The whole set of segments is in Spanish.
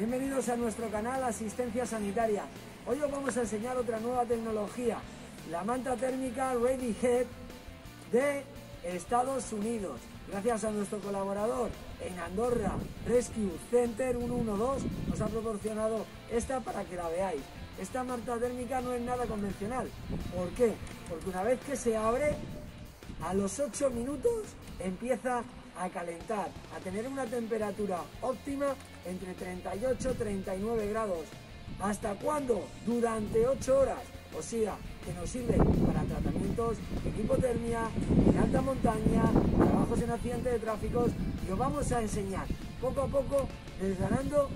Bienvenidos a nuestro canal Asistencia Sanitaria. Hoy os vamos a enseñar otra nueva tecnología, la manta térmica Ready Head de Estados Unidos. Gracias a nuestro colaborador en Andorra Rescue Center 112 nos ha proporcionado esta para que la veáis. Esta manta térmica no es nada convencional. ¿Por qué? Porque una vez que se abre, a los 8 minutos empieza a calentar, a tener una temperatura óptima entre 38 y 39 grados. ¿Hasta cuándo? Durante 8 horas. O sea, que nos sirve para tratamientos en hipotermia, en alta montaña, trabajos en accidentes de tráfico y os vamos a enseñar poco a poco desgranando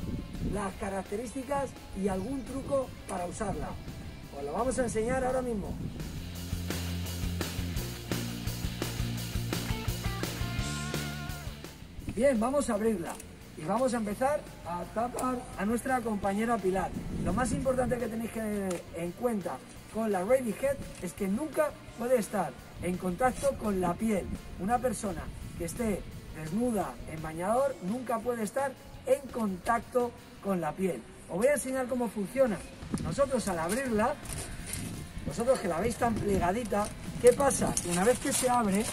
las características y algún truco para usarla. Os lo vamos a enseñar ahora mismo. Bien, vamos a abrirla y vamos a empezar a tapar a nuestra compañera Pilar. Lo más importante que tenéis que tener en cuenta con la Ready Head es que nunca puede estar en contacto con la piel. Una persona que esté desnuda en bañador nunca puede estar en contacto con la piel. Os voy a enseñar cómo funciona. Nosotros al abrirla, vosotros que la veis tan plegadita, ¿qué pasa? Una vez que se abre,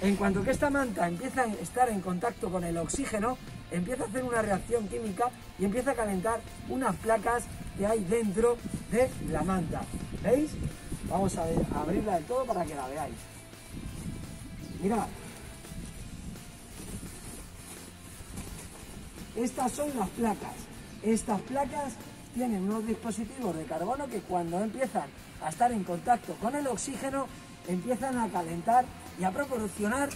en cuanto que esta manta empieza a estar en contacto con el oxígeno, empieza a hacer una reacción química y empieza a calentar unas placas que hay dentro de la manta. ¿Veis? Vamos a, abrirla del todo para que la veáis. Mirad. Estas son las placas. Estas placas tienen unos dispositivos de carbono que cuando empiezan a estar en contacto con el oxígeno empiezan a calentar y a proporcionar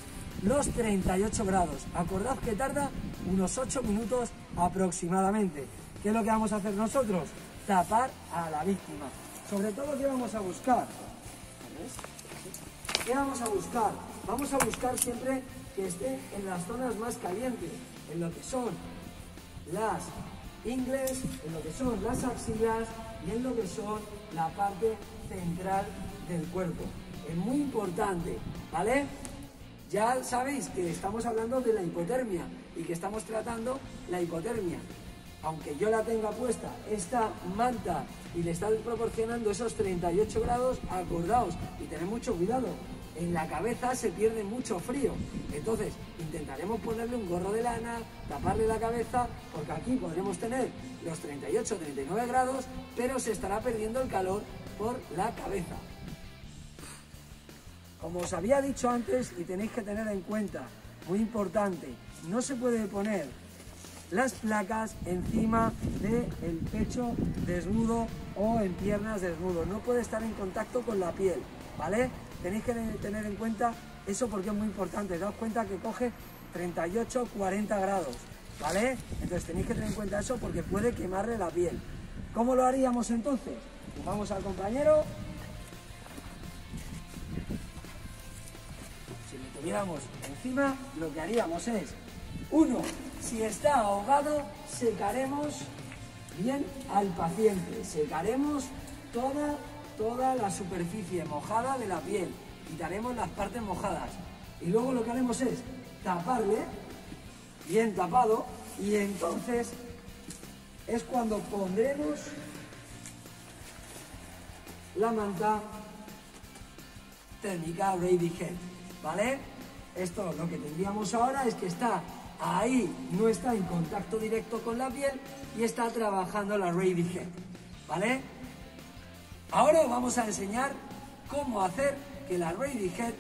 los 38 grados. Acordad que tarda unos 8 minutos aproximadamente. ¿Qué es lo que vamos a hacer nosotros? Tapar a la víctima. Sobre todo, ¿qué vamos a buscar? ¿Qué vamos a buscar? Vamos a buscar siempre que esté en las zonas más calientes, en lo que son las ingles, en lo que son las axilas y en lo que son la parte central del cuerpo. Es muy importante, ¿vale? Ya sabéis que estamos hablando de la hipotermia y que estamos tratando la hipotermia. Aunque yo la tenga puesta, esta manta, y le está proporcionando esos 38 grados, acordaos y tened mucho cuidado. En la cabeza se pierde mucho frío. Entonces, intentaremos ponerle un gorro de lana, taparle la cabeza, porque aquí podremos tener los 38-39 grados, pero se estará perdiendo el calor por la cabeza. Como os había dicho antes y tenéis que tener en cuenta, muy importante, no se puede poner las placas encima del pecho desnudo o en piernas desnudo. No puede estar en contacto con la piel, ¿vale? Tenéis que tener en cuenta eso porque es muy importante. Daos cuenta que coge 38, 40 grados, ¿vale? Entonces tenéis que tener en cuenta eso porque puede quemarle la piel. ¿Cómo lo haríamos entonces? Vamos al compañero tuviéramos encima, lo que haríamos es, uno, si está ahogado, secaremos bien al paciente, secaremos toda, toda la superficie mojada de la piel, quitaremos las partes mojadas y luego lo que haremos es taparle, bien tapado, y entonces es cuando pondremos la manta térmica Ready Head. ¿vale? Esto lo que tendríamos ahora es que está ahí, no está en contacto directo con la piel y está trabajando la Ready Head, ¿vale? Ahora vamos a enseñar cómo hacer que la Ready Head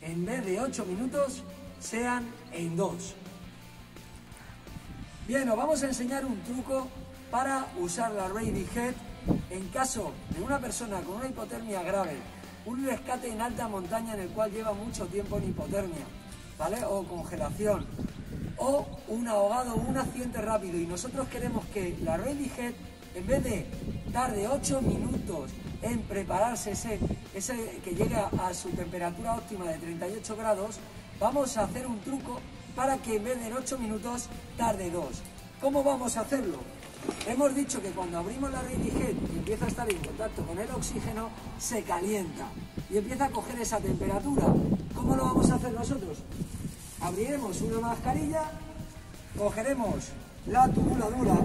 en vez de 8 minutos sean en 2. Bien, os vamos a enseñar un truco para usar la Ready Head en caso de una persona con una hipotermia grave un rescate en alta montaña en el cual lleva mucho tiempo en hipotermia, ¿vale? O congelación, o un ahogado un accidente rápido. Y nosotros queremos que la Ready Head, en vez de tarde 8 minutos en prepararse ese, ese que llegue a su temperatura óptima de 38 grados, vamos a hacer un truco para que en vez de 8 minutos tarde 2. ¿Cómo vamos a hacerlo? Hemos dicho que cuando abrimos la Head y empieza a estar en contacto con el oxígeno, se calienta y empieza a coger esa temperatura. ¿Cómo lo vamos a hacer nosotros? Abriremos una mascarilla, cogeremos la tubuladura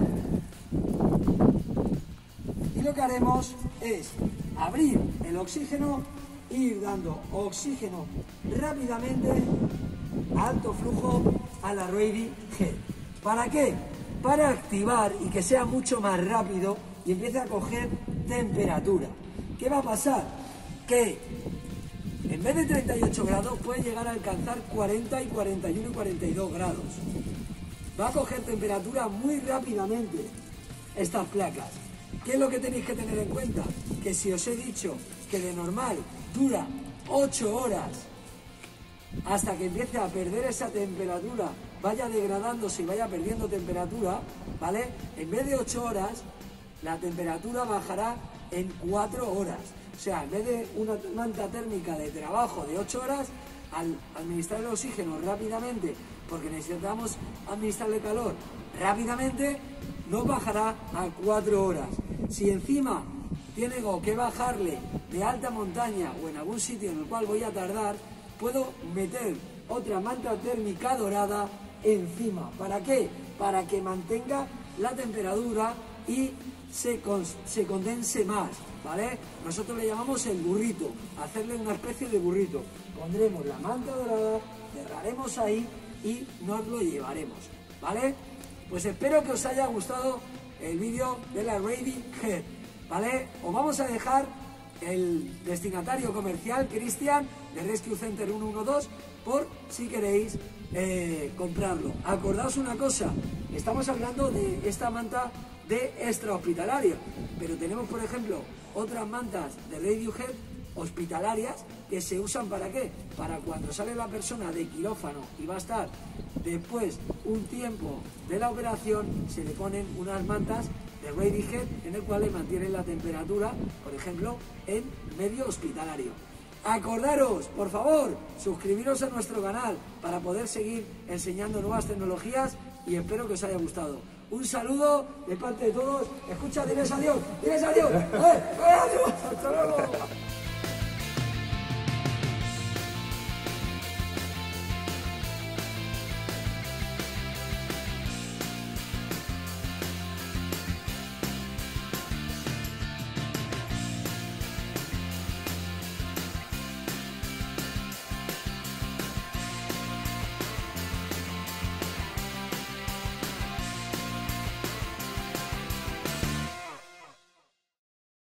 y lo que haremos es abrir el oxígeno e ir dando oxígeno rápidamente a alto flujo a la Head. ¿Para qué? Para activar y que sea mucho más rápido y empiece a coger temperatura. ¿Qué va a pasar? Que en vez de 38 grados puede llegar a alcanzar 40 y 41 y 42 grados. Va a coger temperatura muy rápidamente estas placas. ¿Qué es lo que tenéis que tener en cuenta? Que si os he dicho que de normal dura 8 horas hasta que empiece a perder esa temperatura, vaya degradándose y vaya perdiendo temperatura, ¿vale? En vez de 8 horas, la temperatura bajará en 4 horas. O sea, en vez de una manta térmica de trabajo de 8 horas, al administrar el oxígeno rápidamente, porque necesitamos administrarle calor rápidamente, no bajará a 4 horas. Si encima tengo que bajarle de alta montaña o en algún sitio en el cual voy a tardar, puedo meter otra manta térmica dorada encima. ¿Para qué? Para que mantenga la temperatura y se, se condense más, ¿vale? Nosotros le llamamos el burrito, hacerle una especie de burrito. Pondremos la manta dorada, cerraremos ahí y nos lo llevaremos, ¿vale? Pues espero que os haya gustado el vídeo de la Rady Head, ¿vale? Os vamos a dejar el destinatario comercial Cristian de Rescue Center 112 por si queréis eh, comprarlo. Acordaos una cosa, estamos hablando de esta manta de extrahospitalaria, pero tenemos por ejemplo otras mantas de Radiohead hospitalarias que se usan para qué? Para cuando sale la persona de quirófano y va a estar después un tiempo de la operación, se le ponen unas mantas de Radiohead en el cual le mantienen la temperatura, por ejemplo, en medio hospitalario. Acordaros, por favor, suscribiros a nuestro canal para poder seguir enseñando nuevas tecnologías y espero que os haya gustado. Un saludo de parte de todos. Escucha, diles adiós, diles adiós. ¡Eh, eh adiós! ¡Hasta luego!